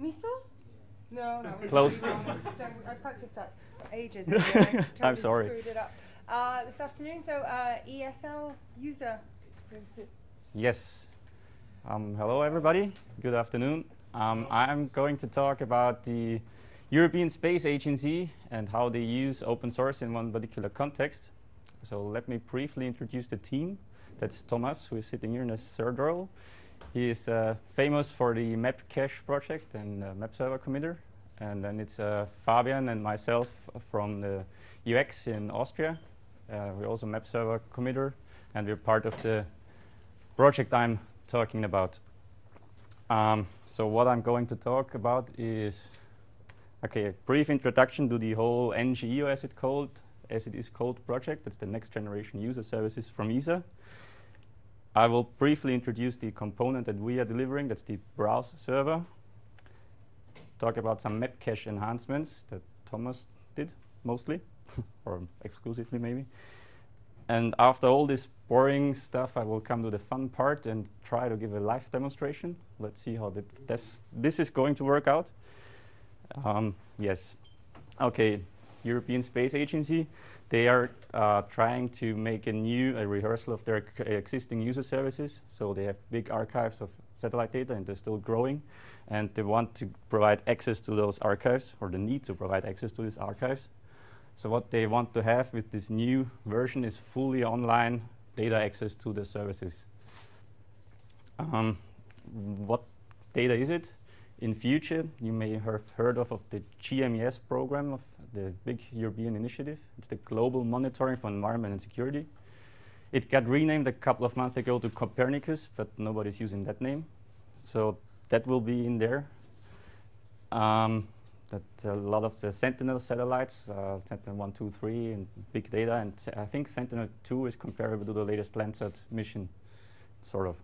Miso? No, no. Close. I practiced that for ages. totally I'm sorry. Screwed it up. Uh, this afternoon, so uh, ESA user services. Yes. Um, hello, everybody. Good afternoon. Um, I'm going to talk about the European Space Agency and how they use open source in one particular context. So let me briefly introduce the team. That's Thomas, who is sitting here in the third row. He is uh, famous for the Mapcache project and uh, map server committer. And then it's uh, Fabian and myself from the EOX in Austria. Uh, we're also map server committer, and we're part of the project I'm talking about. Um, so what I'm going to talk about is, okay, a brief introduction to the whole NGEO as it called, as it is called project. That's the next generation user services from ESA. I will briefly introduce the component that we are delivering, that's the browse server. Talk about some map cache enhancements that Thomas did, mostly, or exclusively maybe. And after all this boring stuff, I will come to the fun part and try to give a live demonstration. Let's see how this, this is going to work out. Um, yes. Okay, European Space Agency. They are uh, trying to make a new a rehearsal of their existing user services. So they have big archives of satellite data and they're still growing. And they want to provide access to those archives or the need to provide access to these archives. So what they want to have with this new version is fully online data access to the services. Um, what data is it? In future, you may have heard of, of the GMES program of the big European initiative. It's the Global Monitoring for Environment and Security. It got renamed a couple of months ago to Copernicus, but nobody's using that name. So that will be in there. Um, that a lot of the Sentinel satellites, uh, Sentinel 1, 2, 3, and big data, and I think Sentinel 2 is comparable to the latest Landsat mission, sort of.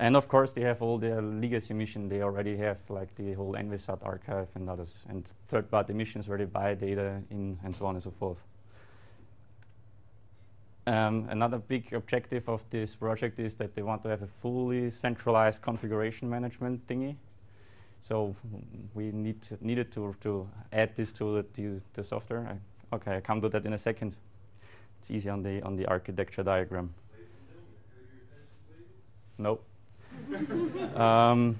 And of course, they have all their legacy mission. They already have like the whole Envisat archive and others, and third-party missions where they buy data in and so on and so forth. Um, another big objective of this project is that they want to have a fully centralized configuration management thingy. So we need to, needed to, to add this to the, the software. I, okay, I come to that in a second. It's easy on the on the architecture diagram. No. um,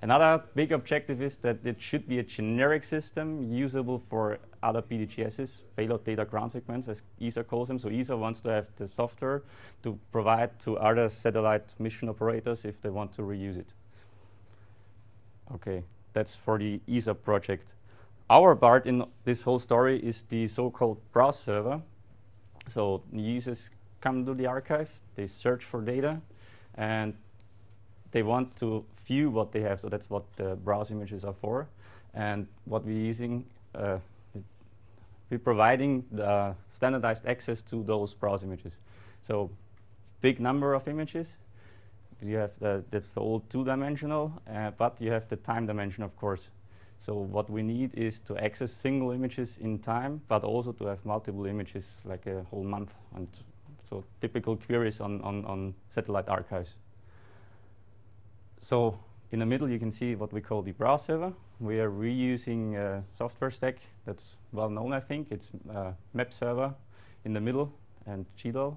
another big objective is that it should be a generic system usable for other PDGSs, payload data ground segments, as ESA calls them. So ESA wants to have the software to provide to other satellite mission operators if they want to reuse it. Okay, that's for the ESA project. Our part in this whole story is the so-called browse server. So users come to the archive, they search for data, and they want to view what they have. So that's what the browse images are for. And what we're using, uh, we're providing the standardized access to those browse images. So big number of images. You have the, that's the old two-dimensional, uh, but you have the time dimension, of course. So what we need is to access single images in time, but also to have multiple images, like a whole month. And so typical queries on, on, on satellite archives. So in the middle, you can see what we call the browse server. We are reusing a software stack that's well known, I think. It's uh, map server in the middle and GDAL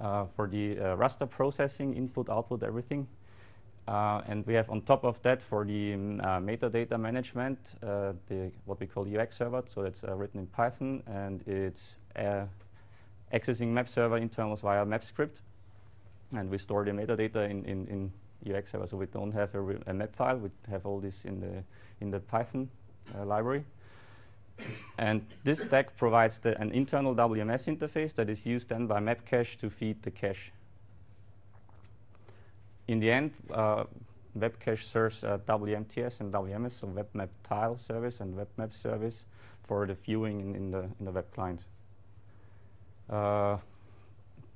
uh, for the uh, raster processing, input, output, everything. Uh, and we have on top of that for the um, uh, metadata management, the what we call EOxServer. So it's written in Python and it's accessing map server internals via map script. And we store the metadata in, in, in EOxServer, so we don't have a, a, map file. We have all this in the in the Python uh, library. and this stack provides the, an internal WMS interface that is used then by Mapcache to feed the cache. In the end, uh, Mapcache serves uh, WMTS and WMS, so WebMap tile service and WebMap service for the viewing in, in, the, in the web client.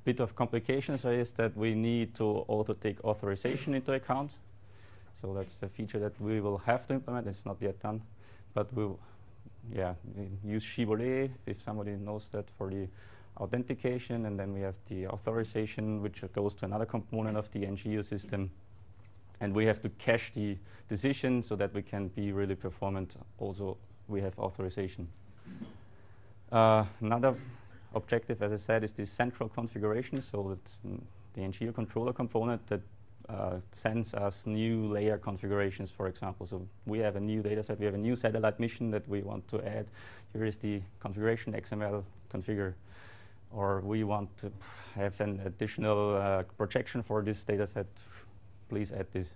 Bit of complications is that we need to also take authorization into account. So that's a feature that we will have to implement. It's not yet done, but we'll yeah, we use Shibboleth if somebody knows that for the authentication, and then we have the authorization, which goes to another component of the NGEO system. And we have to cache the decision so that we can be really performant. Also, we have authorization. Uh, another objective, as I said, is this central configuration. So it's the NGEO controller component that uh, sends us new layer configurations, for example. So we have a new data set, we have a new satellite mission that we want to add. Here is the configuration XML configure. Or we want to have an additional uh, projection for this data set. Please add this.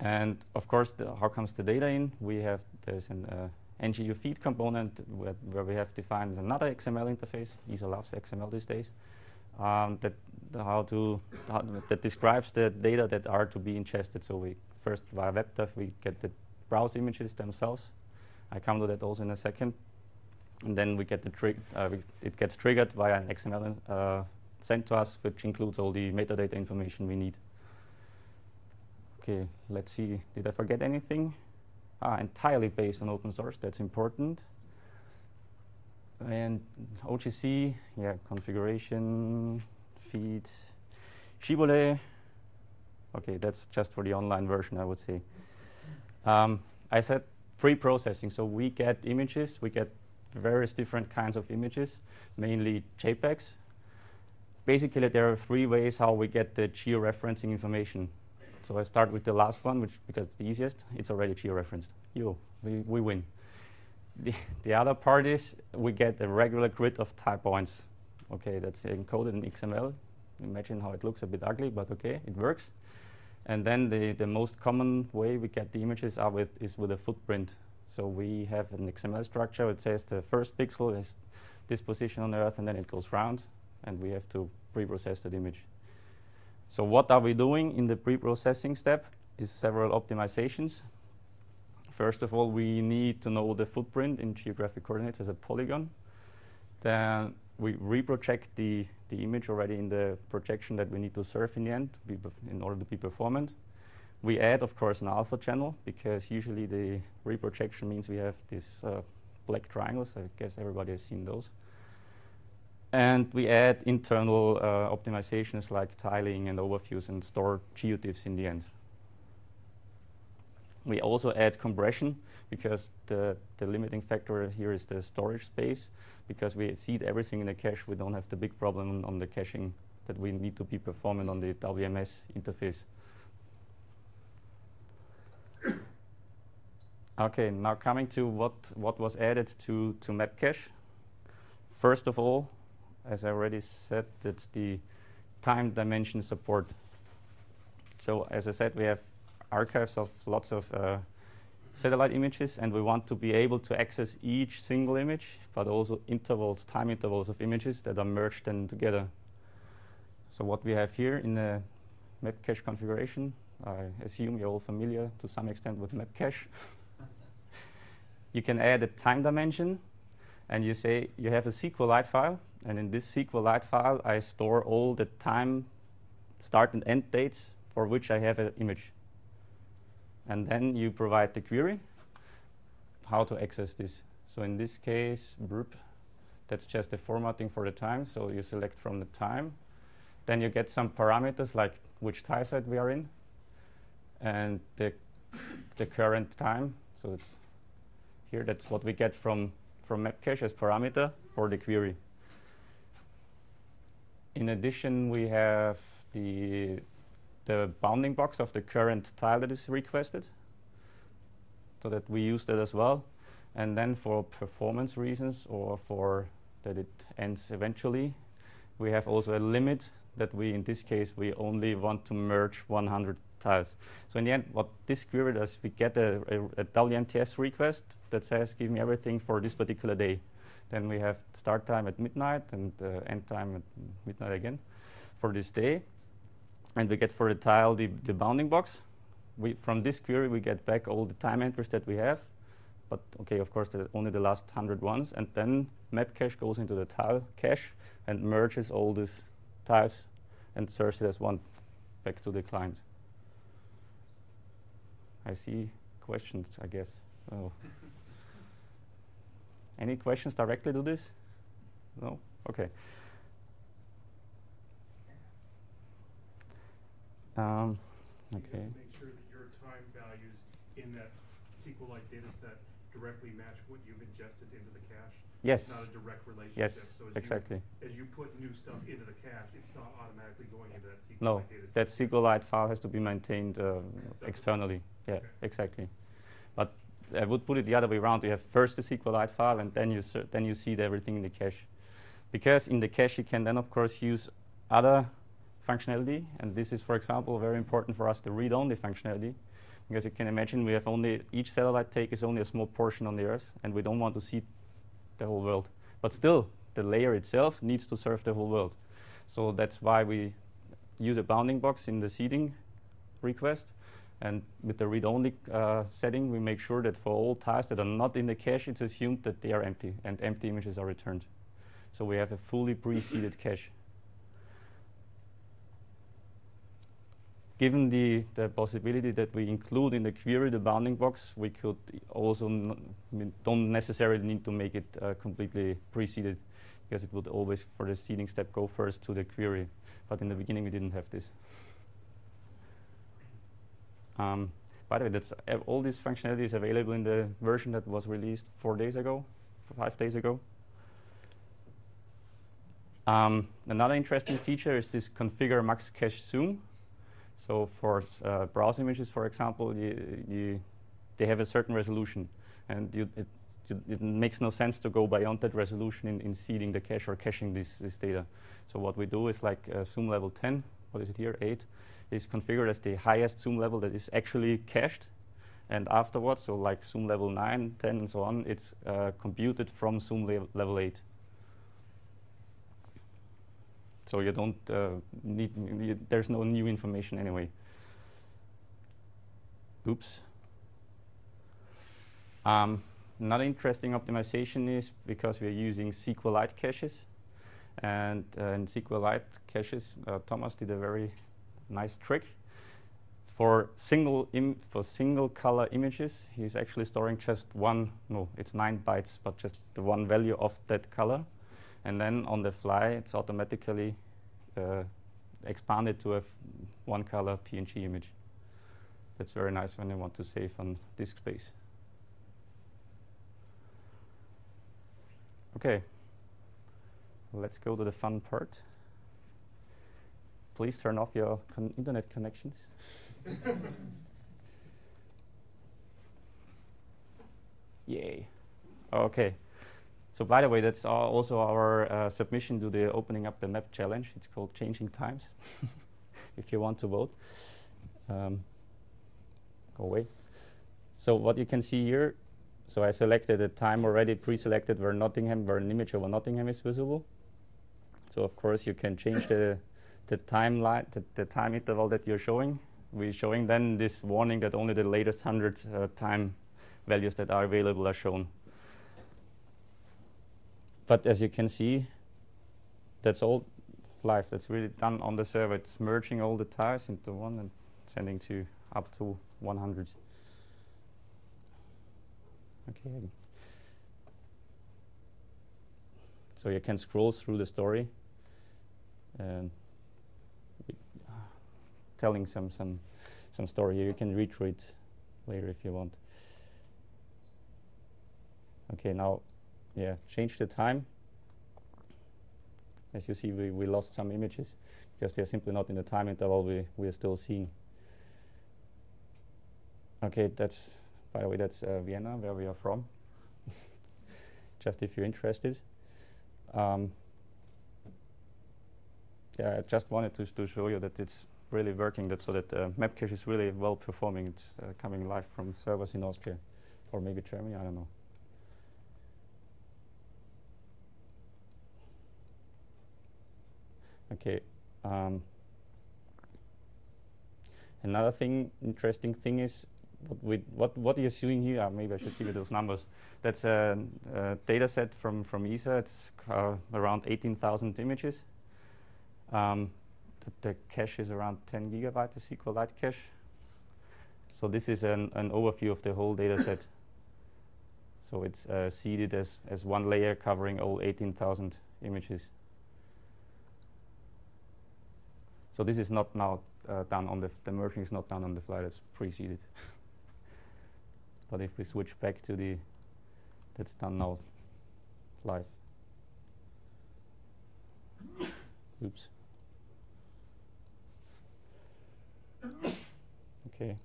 And of course, how comes the data in? We have, there's an uh, NGEO feed component where, where, we have defined another XML interface. ESA loves XML these days. Um, that how to how that describes the data that are to be ingested. So we first via WebDAV we get the browse images themselves. I come to that also in a second, and then we get the uh, it gets triggered via an XML uh, sent to us, which includes all the metadata information we need. Okay, let's see. Did I forget anything? Entirely based on open source. That's important. And OGC, yeah, configuration, feed, Shibboleth. Okay, that's just for the online version, I would say. Um, I said pre-processing, so we get images, we get various different kinds of images, mainly JPEGs. Basically, there are three ways how we get the georeferencing information. So I start with the last one, which because it's the easiest, it's already georeferenced. You, we, we win. The, the other part is we get a regular grid of tie points. Okay, that's encoded in XML. Imagine how it looks a bit ugly, but okay, it works. And then the, the most common way we get the images are with is with a footprint. So we have an XML structure. It says the first pixel is this position on Earth, and then it goes round, and we have to pre-process that image. So what are we doing in the pre-processing step is several optimizations. First of all, we need to know the footprint in geographic coordinates as a polygon. Then we reproject the, the image already in the projection that we need to serve in the end in order to be performant. We add, of course, an alpha channel because usually the reprojection means we have these uh, black triangles. I guess everybody has seen those. And we add internal uh, optimizations like tiling and overviews and store geotiffs in the end. We also add compression because the, the limiting factor here is the storage space. Because we seed everything in the cache, we don't have the big problem on, the caching that we need to be performing on the WMS interface. okay, now coming to what, what was added to, to Mapcache. First of all, as I already said, it's the time dimension support. So as I said, we have archives of lots of uh, satellite images, and we want to be able to access each single image, but also intervals, time intervals of images that are merged then together. So what we have here in the Mapcache configuration, I assume you're all familiar to some extent with Mapcache. you can add a time dimension, and you say you have a SQLite file, and in this SQLite file, I store all the time start and end dates for which I have an image. And then you provide the query, how to access this. So in this case, BRP, that's just the formatting for the time. So you select from the time. Then you get some parameters like which time set we are in and the, the current time. So here, that's what we get from, from Mapcache as parameter for the query. In addition, we have the, the bounding box of the current tile that is requested, so that we use that as well. And then for performance reasons or for that it ends eventually, we have also a limit that we, in this case, we only want to merge 100 tiles. So in the end, what this query does, we get a, a, a WMTS request that says, give me everything for this particular day. Then we have start time at midnight and uh, end time at midnight again for this day. And we get for the tile the, the bounding box. We, from this query, we get back all the time entries that we have. But okay, of course, the, only the last 100 ones. And then Mapcache goes into the tile cache and merges all these tiles and serves it as one back to the client. I see questions, I guess. Oh. Any questions directly to this? No? Okay. Um, Okay. make sure that your time values in that SQLite data set directly match what you've ingested into the cache. Yes. It's not a direct relationship. Yes, So as you- exactly. As you put new stuff into the cache, it's not automatically going into that SQLite No, data set. that SQLite file has to be maintained uh, externally. Yeah, Okay. exactly. But I would put it the other way around. You have first the SQLite file, and then you then you see everything in the cache. Because in the cache, you can then of course use other functionality, and this is, for example, very important for us the read-only functionality. Because you can imagine we have only each satellite take is only a small portion on the Earth, and we don't want to see the whole world. But still, the layer itself needs to serve the whole world. So that's why we use a bounding box in the seeding request. And with the read-only uh, setting, we make sure that for all tasks that are not in the cache, it's assumed that they are empty, and empty images are returned. So we have a fully pre-seeded cache. Given the, the possibility that we include in the query the bounding box, we could also don't necessarily need to make it uh, completely pre-seeded because it would always, for the seeding step, go first to the query. But in the beginning, we didn't have this. Um, by the way, that's ev- all these functionalities available in the version that was released four days ago, five days ago. Um, another interesting feature is this configure max cache zoom. So for uh, images, for example, you, you they have a certain resolution, and you, it, it, it makes no sense to go beyond that resolution in, in seeding the cache or caching this, this data. So what we do is like uh, zoom level 10, what is it here, 8, is configured as the highest zoom level that is actually cached. And afterwards, so like zoom level 9, 10, and so on, it's uh, computed from zoom lev level 8. So you don't uh, need, you, there's no new information anyway. Oops. Um, another interesting optimization is because we're using SQLite caches. And uh, in SQLite caches, uh, Thomas did a very nice trick. For single for single color images, he's actually storing just one, no, it's nine bytes, but just the one value of that color. And then on the fly, it's automatically uh, expanded to a one color PNG image. That's very nice when you want to save on disk space. Okay, let's go to the fun part. Please turn off your con internet connections. Yay. Okay. So by the way, that's also our uh, submission to the opening up the map challenge. It's called Changing Times. if you want to vote, um, go away. So what you can see here, so I selected a time already pre-selected where Nottingham, where an image over Nottingham is visible. So of course you can change the the timeline, the, the time interval that you're showing. We're showing then this warning that only the latest hundred uh, time values that are available are shown. But as you can see, that's all live. That's really done on the server. It's merging all the tiles into one and sending to up to 100. Okay. So you can scroll through the story and telling some some some story. You can read through it later if you want. Okay, now, yeah, change the time. As you see, we, we lost some images because they're simply not in the time interval we, we are still seeing. Okay, that's, by the way, that's uh, Vienna, where we are from. just if you're interested. Um, yeah, I just wanted to, to show you that it's really working, that so that uh, MapCache is really well performing. It's uh, coming live from servers in Austria or maybe Germany, I don't know. Okay. Um, another thing, interesting thing is what we what what you're seeing here. Uh, maybe I should give you those numbers. That's a, a data set from from ESA. It's uh, around 18,000 images. Um, th- the cache is around 10 gigabyte, the SQLite cache. So this is an, an overview of the whole data set. So it's uh, seeded as, as one layer covering all 18,000 images. So this is not now uh, done on the, the merging is not done on the fly, that's preceded. but if we switch back to the, that's done now, live. Oops. Okay.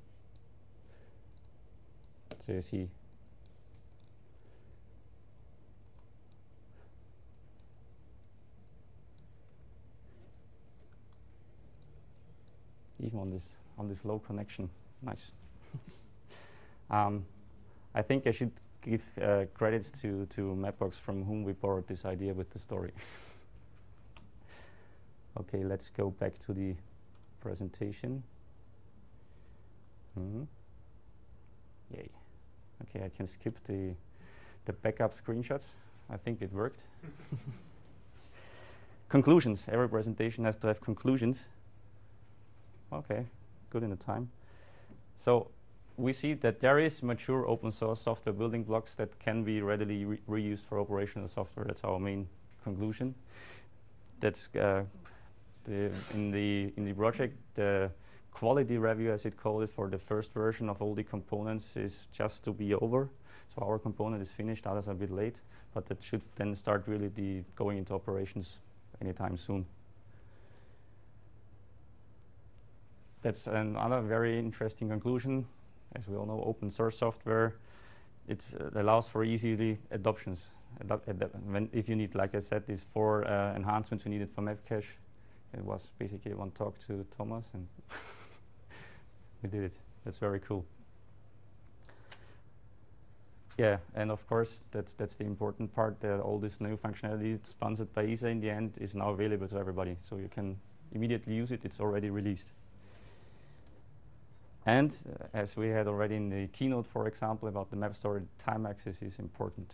So you see. Even on this on this low connection, nice. um, I think I should give uh, credits to to Mapbox from whom we borrowed this idea with the story. okay, let's go back to the presentation. Mhm. Yay. Okay, I can skip the the backup screenshots. I think it worked. conclusions. Every presentation has to have conclusions. Okay, good in the time. So we see that there is mature open source software building blocks that can be readily re- reused for operational software. That's our main conclusion. That's uh, the in the in the project the quality review, as it called it, for the first version of all the components is just to be over. So our component is finished. Others are a bit late, but that should then start really the going into operations anytime soon. That's another very interesting conclusion. As we all know, open source software it's, uh, allows for easily adoptions. Adop if you need, like I said, these four uh, enhancements we needed for Mapcache, it was basically one talk to Thomas, and we did it. That's very cool. Yeah, and of course that's that's the important part. That all this new functionality sponsored by ESA in the end is now available to everybody, so you can immediately use it. It's already released. And uh, as we had already in the keynote, for example, about the map story, time axis is important.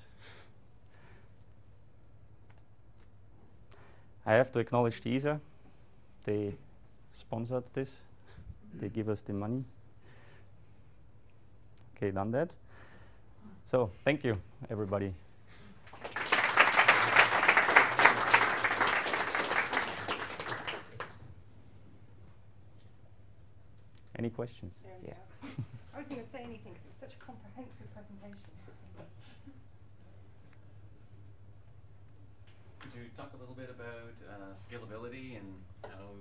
I have to acknowledge the ESA. They sponsored this. they give us the money. Okay, done that. So thank you, everybody. Any questions? There Yeah. go. I was going to say anything because it's such a comprehensive presentation. Could you talk a little bit about uh, scalability and how,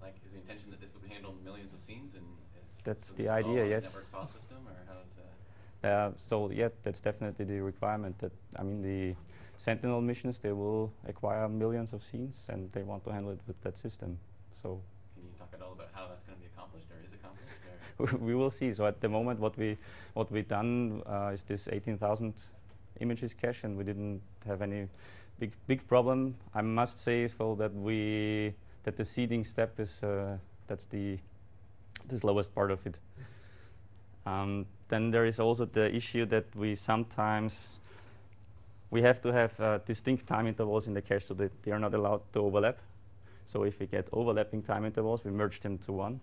like, is the intention that this will be handled millions of scenes and is That's the this is all idea, yes. Network file system or how's uh, Uh, so yeah, that's definitely the requirement. That I mean, the Sentinel missions they will acquire millions of scenes, and they want to handle it with that system. So can you talk at all about how that's going to be accomplished or is accomplished? Or we will see. So at the moment, what we what we done uh, is this 18,000 images cache, and we didn't have any big big problem. I must say as well that we that the seeding step is uh, that's the the slowest part of it. Um, then there is also the issue that we sometimes we have to have uh, distinct time intervals in the cache so that they are not allowed to overlap. So if we get overlapping time intervals, we merge them to one.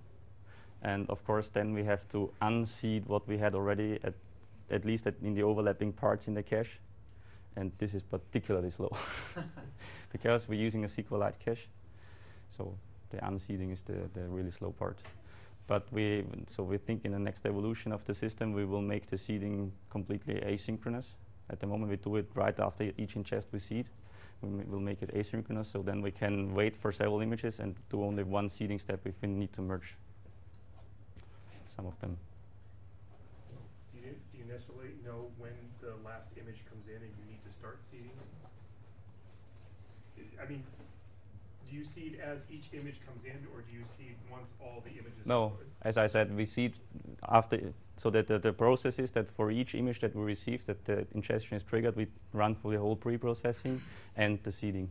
And of course, then we have to unseed what we had already at, at least at in the overlapping parts in the cache. And this is particularly slow because we're using a SQLite cache. So the unseeding is the, the really slow part. But we, so we think in the next evolution of the system, we will make the seeding completely asynchronous. At the moment, we do it right after each ingest we seed. We will make it asynchronous, so then we can wait for several images and do only one seeding step if we need to merge some of them. Do you, do you necessarily know when the last image comes in and you need to start seeding? I- mean, do you seed as each image comes in, or do you seed once all the images? No, as I said, we seed after, so that the, the process is that for each image that we receive, that the ingestion is triggered, we run through the whole pre-processing and the seeding.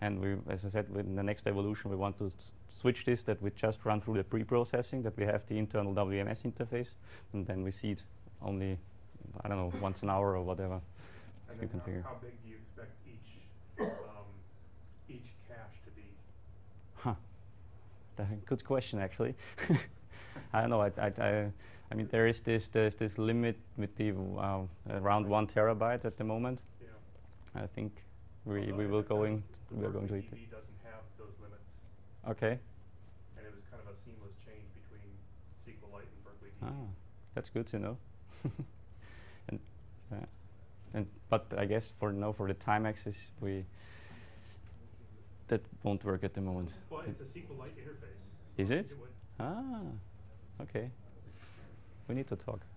And we, as I said, in the next evolution, we want to switch this, that we just run through the pre-processing, that we have the internal WMS interface, and then we see it only, I don't know, once an hour or whatever. And you configure. how, how big do you expect each, um, each cache to be? Huh. Tha- Good question, actually. I don't know. I, I, I, I mean, there is this there's this limit with the uh, around one terabyte at the moment. Yeah. I think we Although we will going we are going to eat it. DB doesn't have those limits, Okay. and it was kind of a seamless change between SQLite and Berkeley DB. Ah, that's good to know. and, uh, and but I guess for now for the time axis we that won't work at the moment. Well, it's a SQLite interface. Is so it? Ah, okay. We need to talk.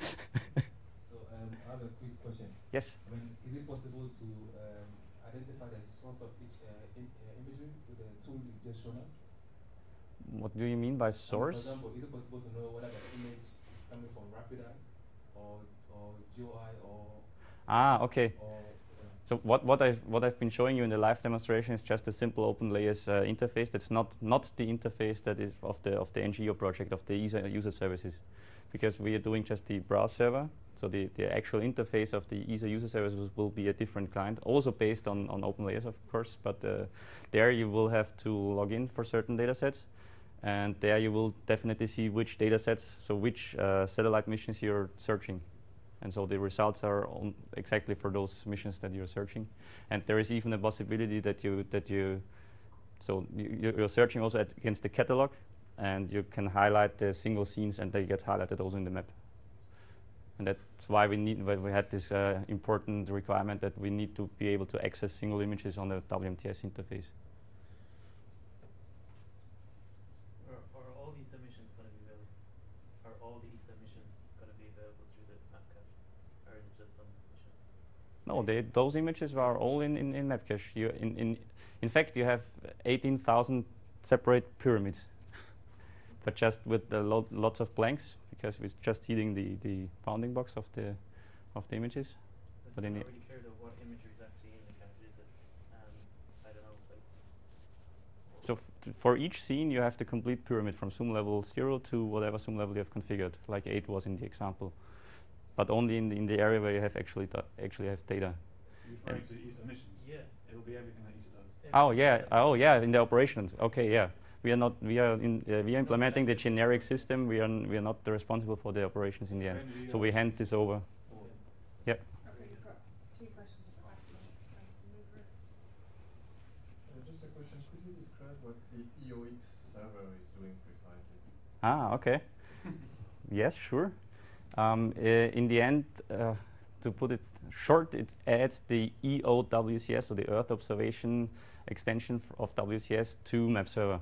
So um, I have a quick question. yes. I mean, is it possible to um, identify the source of each uh, im- uh, imagery with the tool you just shown us? What do you mean by I mean, source? for example, is it possible to know whether the image is coming from RapidEye or or GeoEye or ah, okay. or So what, what I've what I've been showing you in the live demonstration is just a simple open layers uh, interface. That's not not the interface that is of the of the NGEO project of the user user services, because we are doing just the browse server. So the, the actual interface of the ESA user services will be a different client, also based on, on open layers, of course. But uh, there you will have to log in for certain data sets, and there you will definitely see which data sets, so which uh, satellite missions you're searching. And so the results are exactly for those missions that you're searching. And there is even a possibility that you that you so you, you- you're searching also against the catalog, and you can highlight the single scenes, and they get highlighted also in the map. And that's why we need why we had this uh, important requirement that we need to be able to access single images on the WMTS interface. Are, are all these submissions going to be available? Are all the submissions going to be available through the Mapcache, or is it just some missions? No, they, those images are all in, in, in Mapcache. You in, in, in fact, you have 18,000 separate pyramids, but just with the lo lots of blanks because we're just hitting the, the bounding box of the of the images. It's But in the- really clear though what imagery is actually in the cache. Is it? Um, I don't know. Like, So f t- for each scene, you have the complete pyramid from zoom level zero to whatever zoom level you have configured, like eight was in the example, but only in the, in the area where you have actually actually have data. Referring to ESA missions. yeah. It'll be everything that ESA does. Oh yeah, oh yeah, in the operations. Okay, yeah. We are not. We are in. Uh, we are implementing the generic system. We are. We are not responsible for the operations in the end. When So we hand this over. or- Yep. Okay, you've got two questions at the back. Do you want to move over? Uh, just a question, could you describe what the EOX server is doing precisely? Ah, okay. yes, sure. Um, uh, in the end, uh, to put it short, it adds the EOWCS, so the Earth Observation extension of WCS to Map Server.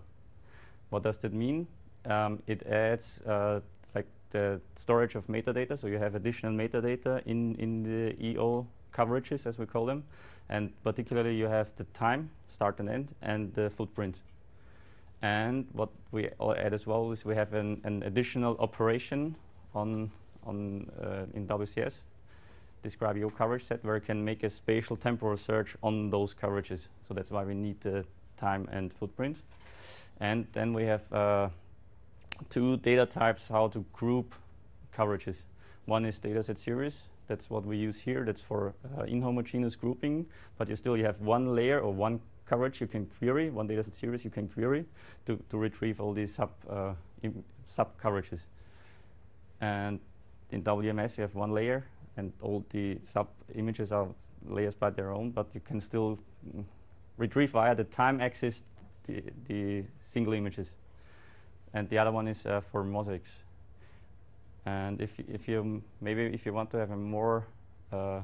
What does that mean? Um, it adds uh, like the storage of metadata, so you have additional metadata in, in the EO coverages, as we call them, and particularly you have the time, start and end, and the footprint. And what we add as well is we have an, an additional operation on, on uh, in WCS, DescribeEOCoverageSet, where you can make a spatial temporal search on those coverages. So that's why we need the time and footprint. And then we have uh, two data types how to group coverages. One is dataset series. That's what we use here. That's for uh, inhomogeneous grouping. But you still you have one layer or one coverage you can query, one dataset series you can query to, to retrieve all these sub uh, sub coverages. And in WMS you have one layer, and all the sub images are layers by their own. But you can still mm, retrieve via the time axis the, the single images. And the other one is uh, for mosaics. And if if you maybe if you want to have a more uh,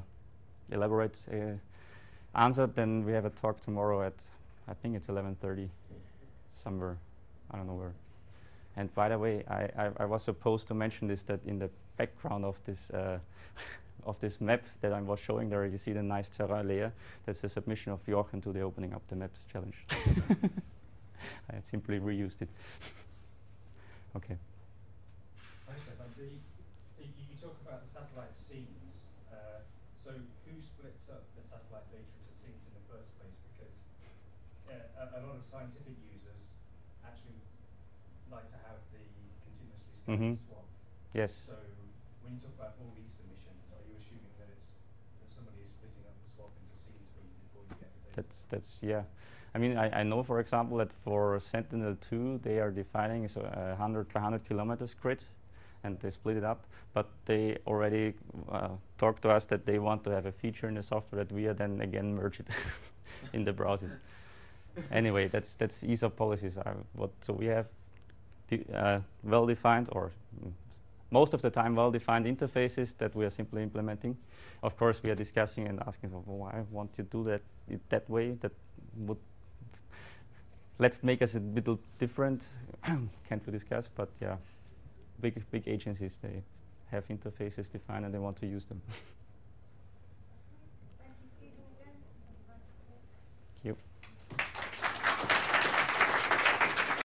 elaborate uh, answer, then we have a talk tomorrow at I think it's 11:30 somewhere, I don't know where. And by the way, I, I, I was supposed to mention this that in the background of this uh, of this map that I was showing there, you see the nice terrain layer. That's the submission of Jochen to the opening up the maps challenge. I had simply reused it. okay. Hi, Stefan. The, you, you talk about the satellite scenes. Uh, so who splits up the satellite data into scenes in the first place? Because uh, a, a lot of scientific users actually like to have the continuously Mhm. scanned swath. Yes. So when you talk about all these submissions, are you assuming that it's that somebody is splitting up the swath into scenes for you before you get the data? That's that's yeah. I mean, I, I know, for example, that for Sentinel-2 they are defining so a 100 by 100 kilometers grid, and they split it up. But they already uh, talked to us that they want to have a feature in the software that we are then again merge it in the browsers. anyway, that's that's ESA policies. Are what so we have de- uh, well-defined or mm, most of the time well-defined interfaces that we are simply implementing. Of course, we are discussing and asking, "Oh, why want you do that it that way? That would let's make us a little different. Can't we discuss? But yeah, big big agencies they have interfaces defined and they want to use them. Thank you, Stephen, again. Thank you.